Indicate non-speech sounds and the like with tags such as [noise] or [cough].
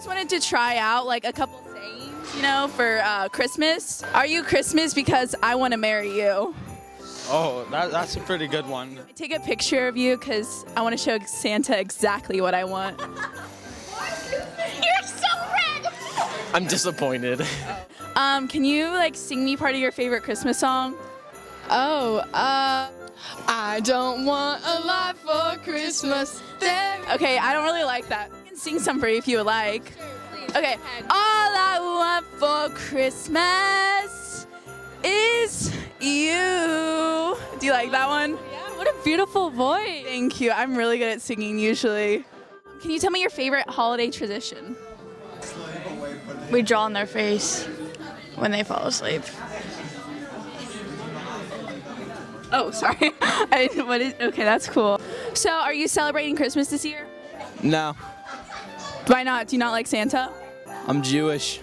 Just wanted to try out like a couple sayings, you know, for uh, Christmas. Are you Christmas because I want to marry you? Oh, that, that's a pretty good one. I take a picture of you because I want to show Santa exactly what I want. [laughs] You're so red. I'm disappointed. Um, can you like sing me part of your favorite Christmas song? Oh, uh, I don't want a lot for Christmas. There. Okay, I don't really like that. I can sing some for you if you would like. Okay. All I want for Christmas is you. Do you like that one? Yeah, what a beautiful voice. Thank you. I'm really good at singing usually. Can you tell me your favorite holiday tradition? We draw on their face when they fall asleep. Oh, sorry. [laughs] I, what is, okay, that's cool. So, are you celebrating Christmas this year? No, Why not? Do you not like Santa? I'm Jewish.